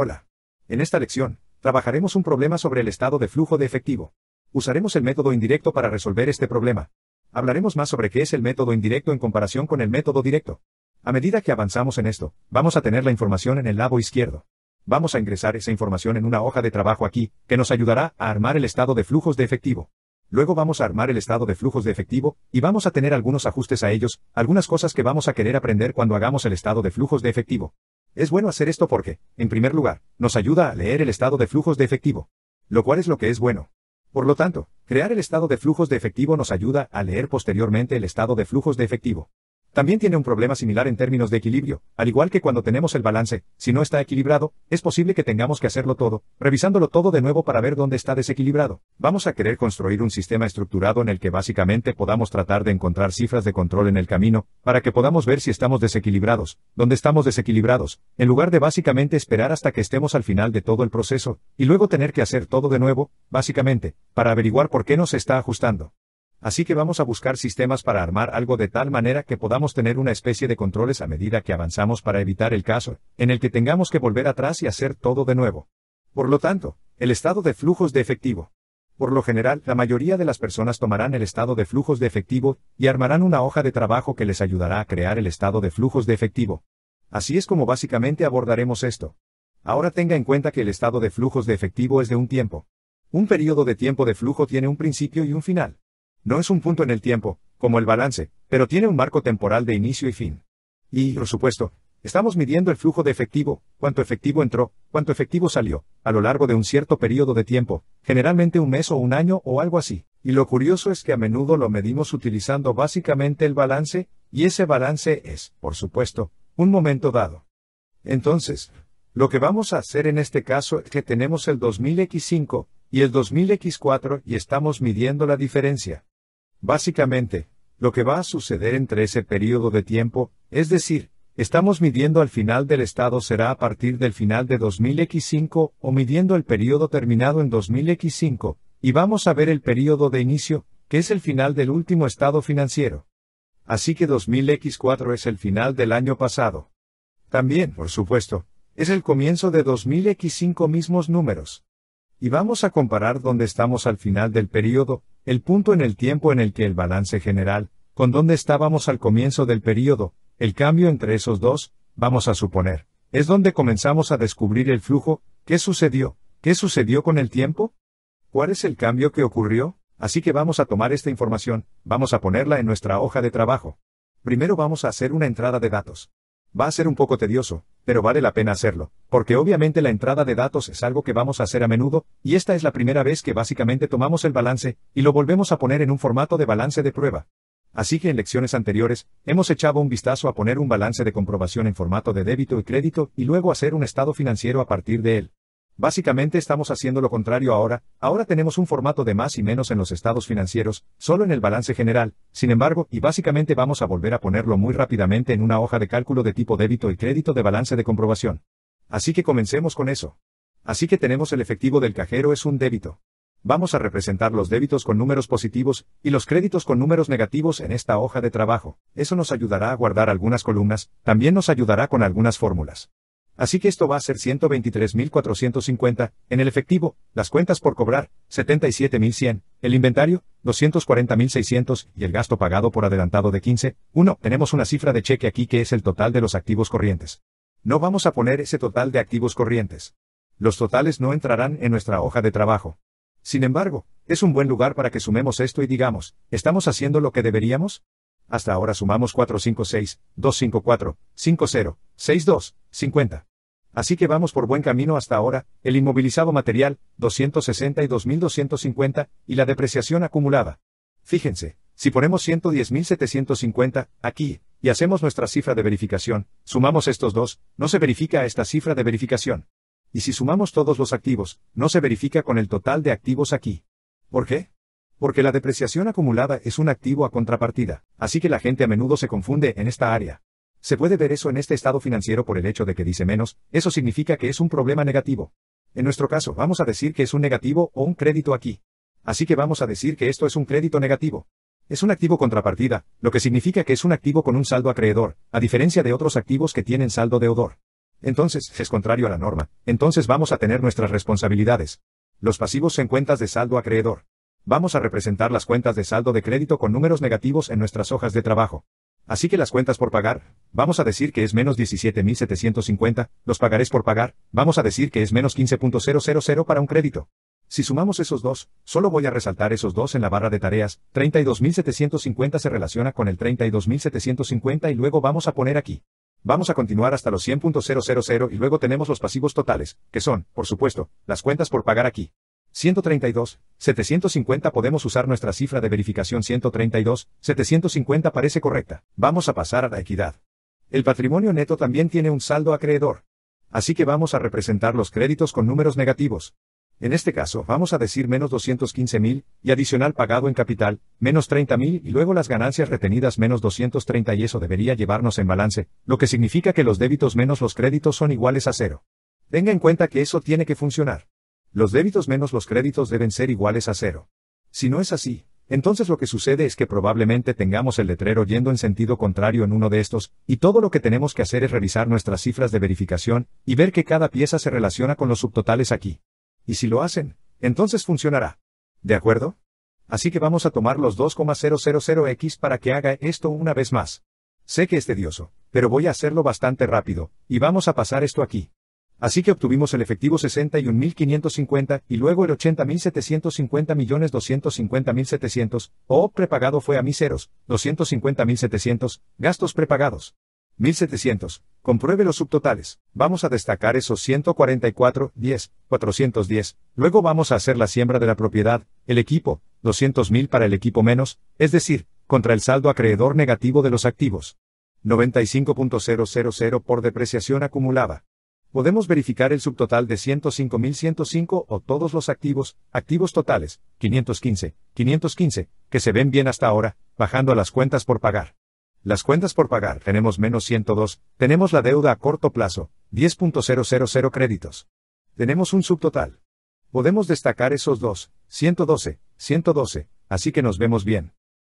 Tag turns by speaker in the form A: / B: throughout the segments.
A: Hola. En esta lección, trabajaremos un problema sobre el estado de flujo de efectivo. Usaremos el método indirecto para resolver este problema. Hablaremos más sobre qué es el método indirecto en comparación con el método directo. A medida que avanzamos en esto, vamos a tener la información en el lado izquierdo. Vamos a ingresar esa información en una hoja de trabajo aquí, que nos ayudará a armar el estado de flujos de efectivo. Luego vamos a armar el estado de flujos de efectivo, y vamos a tener algunos ajustes a ellos, algunas cosas que vamos a querer aprender cuando hagamos el estado de flujos de efectivo. Es bueno hacer esto porque, en primer lugar, nos ayuda a leer el estado de flujos de efectivo. Lo cual es lo que es bueno. Por lo tanto, crear el estado de flujos de efectivo nos ayuda a leer posteriormente el estado de flujos de efectivo. También tiene un problema similar en términos de equilibrio, al igual que cuando tenemos el balance, si no está equilibrado, es posible que tengamos que hacerlo todo, revisándolo todo de nuevo para ver dónde está desequilibrado. Vamos a querer construir un sistema estructurado en el que básicamente podamos tratar de encontrar cifras de control en el camino, para que podamos ver si estamos desequilibrados, dónde estamos desequilibrados, en lugar de básicamente esperar hasta que estemos al final de todo el proceso, y luego tener que hacer todo de nuevo, básicamente, para averiguar por qué nos está ajustando. Así que vamos a buscar sistemas para armar algo de tal manera que podamos tener una especie de controles a medida que avanzamos para evitar el caso, en el que tengamos que volver atrás y hacer todo de nuevo. Por lo tanto, el estado de flujos de efectivo. Por lo general, la mayoría de las personas tomarán el estado de flujos de efectivo y armarán una hoja de trabajo que les ayudará a crear el estado de flujos de efectivo. Así es como básicamente abordaremos esto. Ahora tenga en cuenta que el estado de flujos de efectivo es de un tiempo. Un periodo de tiempo de flujo tiene un principio y un final. No es un punto en el tiempo, como el balance, pero tiene un marco temporal de inicio y fin. Y, por supuesto, estamos midiendo el flujo de efectivo, cuánto efectivo entró, cuánto efectivo salió, a lo largo de un cierto periodo de tiempo, generalmente un mes o un año o algo así. Y lo curioso es que a menudo lo medimos utilizando básicamente el balance, y ese balance es, por supuesto, un momento dado. Entonces, lo que vamos a hacer en este caso es que tenemos el 2000X5 y el 2000X4 y estamos midiendo la diferencia. Básicamente, lo que va a suceder entre ese periodo de tiempo, es decir, estamos midiendo al final del estado será a partir del final de 2000X5 o midiendo el periodo terminado en 2000X5, y vamos a ver el periodo de inicio, que es el final del último estado financiero. Así que 2000X4 es el final del año pasado. También, por supuesto, es el comienzo de 2000X5 mismos números. Y vamos a comparar dónde estamos al final del periodo, el punto en el tiempo en el que el balance general, con dónde estábamos al comienzo del periodo, el cambio entre esos dos, vamos a suponer, es donde comenzamos a descubrir el flujo, ¿qué sucedió? ¿Qué sucedió con el tiempo? ¿Cuál es el cambio que ocurrió? Así que vamos a tomar esta información, vamos a ponerla en nuestra hoja de trabajo. Primero vamos a hacer una entrada de datos. Va a ser un poco tedioso, pero vale la pena hacerlo, porque obviamente la entrada de datos es algo que vamos a hacer a menudo, y esta es la primera vez que básicamente tomamos el balance, y lo volvemos a poner en un formato de balance de prueba. Así que en lecciones anteriores, hemos echado un vistazo a poner un balance de comprobación en formato de débito y crédito, y luego hacer un estado financiero a partir de él. Básicamente estamos haciendo lo contrario ahora, ahora tenemos un formato de más y menos en los estados financieros, solo en el balance general, sin embargo, y básicamente vamos a volver a ponerlo muy rápidamente en una hoja de cálculo de tipo débito y crédito de balance de comprobación. Así que comencemos con eso. Así que tenemos el efectivo del cajero es un débito. Vamos a representar los débitos con números positivos y los créditos con números negativos en esta hoja de trabajo. Eso nos ayudará a guardar algunas columnas, también nos ayudará con algunas fórmulas. Así que esto va a ser 123.450, en el efectivo, las cuentas por cobrar, 77.100, el inventario, 240.600, y el gasto pagado por adelantado de 15. 1. Tenemos una cifra de cheque aquí que es el total de los activos corrientes. No vamos a poner ese total de activos corrientes. Los totales no entrarán en nuestra hoja de trabajo. Sin embargo, es un buen lugar para que sumemos esto y digamos, ¿estamos haciendo lo que deberíamos? Hasta ahora sumamos 456, 254, 50, 62, 50. Así que vamos por buen camino hasta ahora, el inmovilizado material, 262.250, y la depreciación acumulada. Fíjense, si ponemos 110.750, aquí, y hacemos nuestra cifra de verificación, sumamos estos dos, no se verifica esta cifra de verificación. Y si sumamos todos los activos, no se verifica con el total de activos aquí. ¿Por qué? Porque la depreciación acumulada es un activo a contrapartida, así que la gente a menudo se confunde en esta área. Se puede ver eso en este estado financiero por el hecho de que dice menos, eso significa que es un problema negativo. En nuestro caso, vamos a decir que es un negativo o un crédito aquí. Así que vamos a decir que esto es un crédito negativo. Es un activo contrapartida, lo que significa que es un activo con un saldo acreedor, a diferencia de otros activos que tienen saldo deudor. Entonces, es contrario a la norma. Entonces vamos a tener nuestras responsabilidades. Los pasivos en cuentas de saldo acreedor. Vamos a representar las cuentas de saldo de crédito con números negativos en nuestras hojas de trabajo. Así que las cuentas por pagar, vamos a decir que es menos 17.750, los pagarés por pagar, vamos a decir que es menos 15.000 para un crédito. Si sumamos esos dos, solo voy a resaltar esos dos en la barra de tareas, 32.750 se relaciona con el 32.750 y luego vamos a poner aquí. Vamos a continuar hasta los 100.000 y luego tenemos los pasivos totales, que son, por supuesto, las cuentas por pagar aquí. 132, 750 podemos usar nuestra cifra de verificación 132, 750 parece correcta. Vamos a pasar a la equidad. El patrimonio neto también tiene un saldo acreedor. Así que vamos a representar los créditos con números negativos. En este caso, vamos a decir menos 215.000, y adicional pagado en capital, menos 30.000 y luego las ganancias retenidas menos 230 y eso debería llevarnos en balance, lo que significa que los débitos menos los créditos son iguales a cero. Tenga en cuenta que eso tiene que funcionar. Los débitos menos los créditos deben ser iguales a cero. Si no es así, entonces lo que sucede es que probablemente tengamos el letrero yendo en sentido contrario en uno de estos, y todo lo que tenemos que hacer es revisar nuestras cifras de verificación, y ver que cada pieza se relaciona con los subtotales aquí. Y si lo hacen, entonces funcionará. ¿De acuerdo? Así que vamos a tomar los 2,000x para que haga esto una vez más. Sé que es tedioso, pero voy a hacerlo bastante rápido, y vamos a pasar esto aquí. Así que obtuvimos el efectivo 61.550 y luego el 80.750 millones 250.700, o prepagado fue a mis ceros, 250.700, gastos prepagados. 1700. Compruebe los subtotales. Vamos a destacar esos 144, 10, 410. Luego vamos a hacer la siembra de la propiedad, el equipo, 200.000 para el equipo menos, es decir, contra el saldo acreedor negativo de los activos. 95.000 por depreciación acumulada. Podemos verificar el subtotal de 105.105 o todos los activos, activos totales, 515, 515, que se ven bien hasta ahora, bajando a las cuentas por pagar. Las cuentas por pagar tenemos menos 102, tenemos la deuda a corto plazo, 10.000 créditos. Tenemos un subtotal. Podemos destacar esos dos, 112, 112, así que nos vemos bien.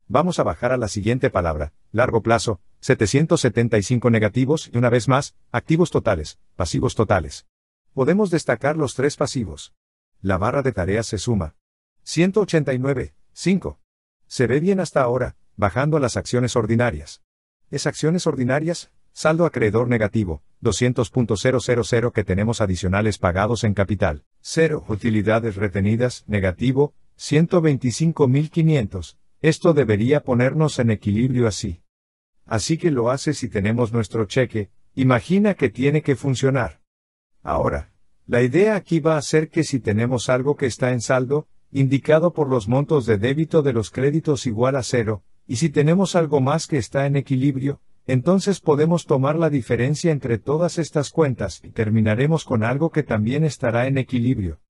A: Vamos a bajar a la siguiente palabra, largo plazo, 775 negativos y una vez más, activos totales, pasivos totales. Podemos destacar los tres pasivos. La barra de tareas se suma. 189, 5. Se ve bien hasta ahora, bajando a las acciones ordinarias. Es acciones ordinarias, saldo acreedor negativo, 200.000 que tenemos adicionales pagados en capital, 0 utilidades retenidas, negativo, 125.500. Esto debería ponernos en equilibrio así. Así que lo hace si tenemos nuestro cheque, imagina que tiene que funcionar. Ahora, la idea aquí va a ser que si tenemos algo que está en saldo, indicado por los montos de débito de los créditos igual a cero, y si tenemos algo más que está en equilibrio, entonces podemos tomar la diferencia entre todas estas cuentas y terminaremos con algo que también estará en equilibrio.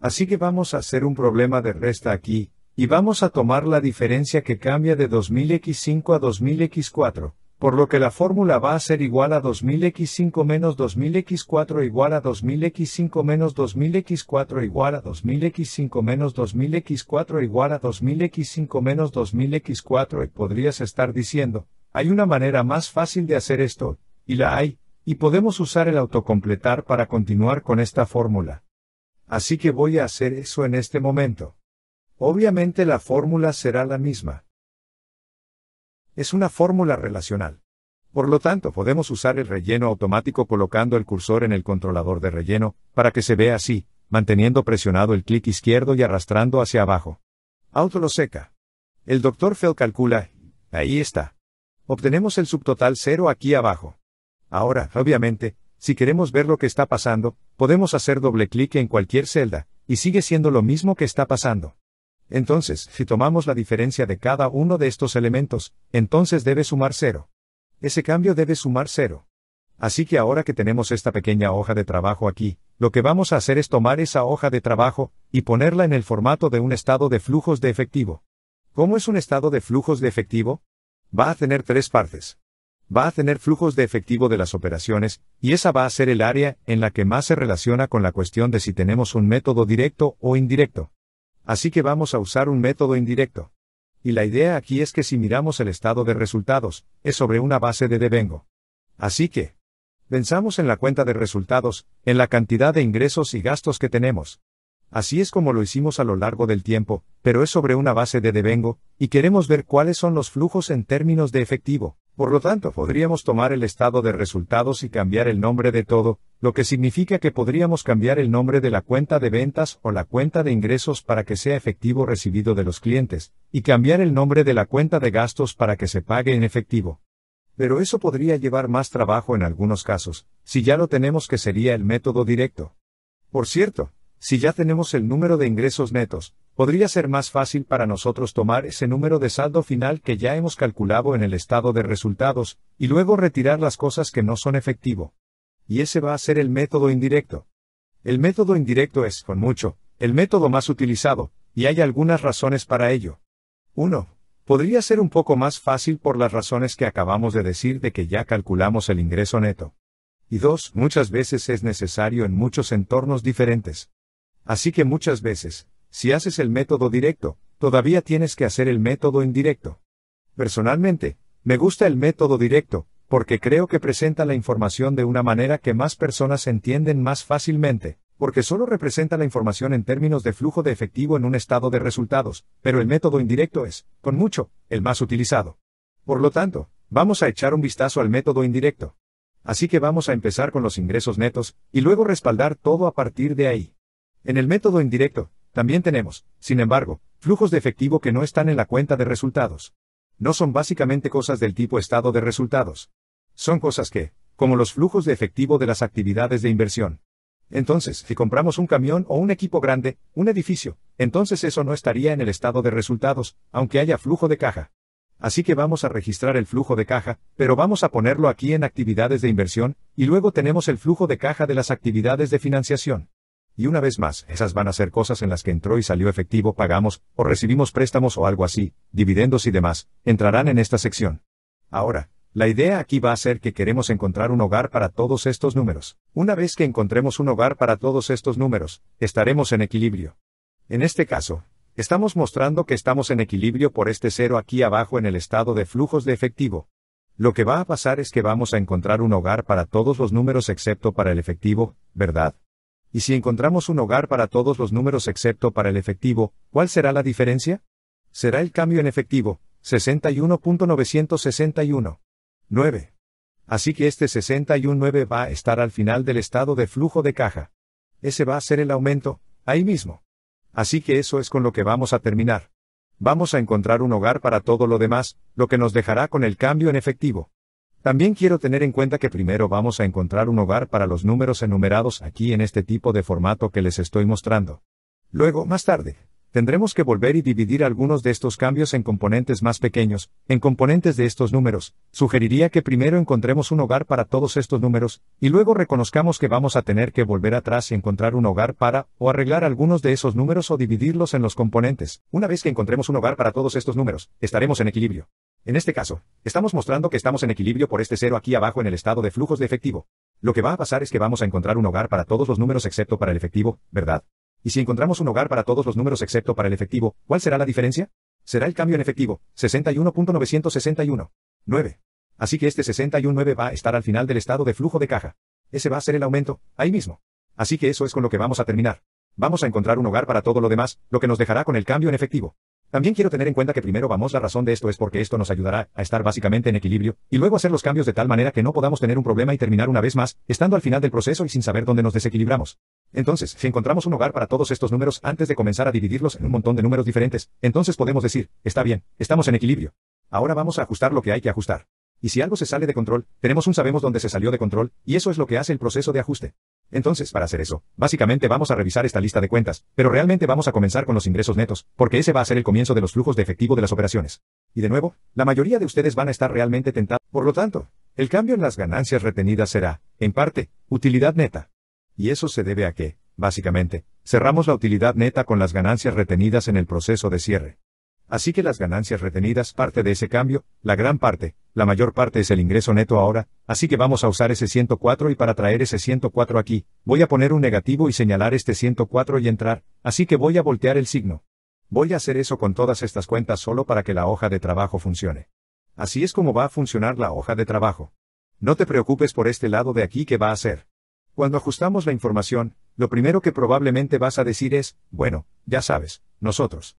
A: Así que vamos a hacer un problema de resta aquí, y vamos a tomar la diferencia que cambia de 2000x5 a 2000x4, por lo que la fórmula va a ser igual a 2000x5 menos 2000x4 igual a 2000x5 menos 2000x4 igual a 2000x5 menos 2000x4 igual a 2000x5 menos 2000x4 y podrías estar diciendo, hay una manera más fácil de hacer esto, y la hay, y podemos usar el autocompletar para continuar con esta fórmula. Así que voy a hacer eso en este momento. Obviamente la fórmula será la misma es una fórmula relacional. Por lo tanto, podemos usar el relleno automático colocando el cursor en el controlador de relleno, para que se vea así, manteniendo presionado el clic izquierdo y arrastrando hacia abajo. Auto lo seca. El Dr. Fell calcula, ahí está. Obtenemos el subtotal cero aquí abajo. Ahora, obviamente, si queremos ver lo que está pasando, podemos hacer doble clic en cualquier celda, y sigue siendo lo mismo que está pasando. Entonces, si tomamos la diferencia de cada uno de estos elementos, entonces debe sumar cero. Ese cambio debe sumar cero. Así que ahora que tenemos esta pequeña hoja de trabajo aquí, lo que vamos a hacer es tomar esa hoja de trabajo, y ponerla en el formato de un estado de flujos de efectivo. ¿Cómo es un estado de flujos de efectivo? Va a tener tres partes. Va a tener flujos de efectivo de las operaciones, y esa va a ser el área en la que más se relaciona con la cuestión de si tenemos un método directo o indirecto. Así que vamos a usar un método indirecto. Y la idea aquí es que si miramos el estado de resultados, es sobre una base de devengo. Así que, Pensamos en la cuenta de resultados, en la cantidad de ingresos y gastos que tenemos. Así es como lo hicimos a lo largo del tiempo, pero es sobre una base de devengo, y queremos ver cuáles son los flujos en términos de efectivo. Por lo tanto, podríamos tomar el estado de resultados y cambiar el nombre de todo, lo que significa que podríamos cambiar el nombre de la cuenta de ventas o la cuenta de ingresos para que sea efectivo recibido de los clientes, y cambiar el nombre de la cuenta de gastos para que se pague en efectivo. Pero eso podría llevar más trabajo en algunos casos, si ya lo tenemos que sería el método directo. Por cierto, si ya tenemos el número de ingresos netos, podría ser más fácil para nosotros tomar ese número de saldo final que ya hemos calculado en el estado de resultados, y luego retirar las cosas que no son efectivo. Y ese va a ser el método indirecto. El método indirecto es, con mucho, el método más utilizado, y hay algunas razones para ello. 1. Podría ser un poco más fácil por las razones que acabamos de decir de que ya calculamos el ingreso neto. Y dos, muchas veces es necesario en muchos entornos diferentes. Así que muchas veces, si haces el método directo, todavía tienes que hacer el método indirecto. Personalmente, me gusta el método directo, porque creo que presenta la información de una manera que más personas entienden más fácilmente porque solo representa la información en términos de flujo de efectivo en un estado de resultados, pero el método indirecto es, con mucho, el más utilizado. Por lo tanto, vamos a echar un vistazo al método indirecto. Así que vamos a empezar con los ingresos netos, y luego respaldar todo a partir de ahí. En el método indirecto, también tenemos, sin embargo, flujos de efectivo que no están en la cuenta de resultados. No son básicamente cosas del tipo estado de resultados. Son cosas que, como los flujos de efectivo de las actividades de inversión, entonces, si compramos un camión o un equipo grande, un edificio, entonces eso no estaría en el estado de resultados, aunque haya flujo de caja. Así que vamos a registrar el flujo de caja, pero vamos a ponerlo aquí en actividades de inversión, y luego tenemos el flujo de caja de las actividades de financiación. Y una vez más, esas van a ser cosas en las que entró y salió efectivo, pagamos, o recibimos préstamos o algo así, dividendos y demás, entrarán en esta sección. Ahora, la idea aquí va a ser que queremos encontrar un hogar para todos estos números. Una vez que encontremos un hogar para todos estos números, estaremos en equilibrio. En este caso, estamos mostrando que estamos en equilibrio por este cero aquí abajo en el estado de flujos de efectivo. Lo que va a pasar es que vamos a encontrar un hogar para todos los números excepto para el efectivo, ¿verdad? Y si encontramos un hogar para todos los números excepto para el efectivo, ¿cuál será la diferencia? Será el cambio en efectivo, 61.961. 9. Así que este 61.9 va a estar al final del estado de flujo de caja. Ese va a ser el aumento, ahí mismo. Así que eso es con lo que vamos a terminar. Vamos a encontrar un hogar para todo lo demás, lo que nos dejará con el cambio en efectivo. También quiero tener en cuenta que primero vamos a encontrar un hogar para los números enumerados aquí en este tipo de formato que les estoy mostrando. Luego, más tarde, tendremos que volver y dividir algunos de estos cambios en componentes más pequeños, en componentes de estos números. Sugeriría que primero encontremos un hogar para todos estos números, y luego reconozcamos que vamos a tener que volver atrás y encontrar un hogar para, o arreglar algunos de esos números o dividirlos en los componentes. Una vez que encontremos un hogar para todos estos números, estaremos en equilibrio. En este caso, estamos mostrando que estamos en equilibrio por este cero aquí abajo en el estado de flujos de efectivo. Lo que va a pasar es que vamos a encontrar un hogar para todos los números excepto para el efectivo, ¿verdad? Y si encontramos un hogar para todos los números excepto para el efectivo, ¿cuál será la diferencia? Será el cambio en efectivo, 61.961. 9. Así que este 61.9 va a estar al final del estado de flujo de caja. Ese va a ser el aumento, ahí mismo. Así que eso es con lo que vamos a terminar. Vamos a encontrar un hogar para todo lo demás, lo que nos dejará con el cambio en efectivo. También quiero tener en cuenta que primero vamos la razón de esto es porque esto nos ayudará a estar básicamente en equilibrio, y luego hacer los cambios de tal manera que no podamos tener un problema y terminar una vez más, estando al final del proceso y sin saber dónde nos desequilibramos. Entonces, si encontramos un hogar para todos estos números antes de comenzar a dividirlos en un montón de números diferentes, entonces podemos decir, está bien, estamos en equilibrio. Ahora vamos a ajustar lo que hay que ajustar. Y si algo se sale de control, tenemos un sabemos dónde se salió de control, y eso es lo que hace el proceso de ajuste. Entonces, para hacer eso, básicamente vamos a revisar esta lista de cuentas, pero realmente vamos a comenzar con los ingresos netos, porque ese va a ser el comienzo de los flujos de efectivo de las operaciones. Y de nuevo, la mayoría de ustedes van a estar realmente tentados. Por lo tanto, el cambio en las ganancias retenidas será, en parte, utilidad neta. Y eso se debe a que, básicamente, cerramos la utilidad neta con las ganancias retenidas en el proceso de cierre. Así que las ganancias retenidas parte de ese cambio, la gran parte, la mayor parte es el ingreso neto ahora, así que vamos a usar ese 104 y para traer ese 104 aquí, voy a poner un negativo y señalar este 104 y entrar, así que voy a voltear el signo. Voy a hacer eso con todas estas cuentas solo para que la hoja de trabajo funcione. Así es como va a funcionar la hoja de trabajo. No te preocupes por este lado de aquí que va a ser. Cuando ajustamos la información, lo primero que probablemente vas a decir es, bueno, ya sabes, nosotros.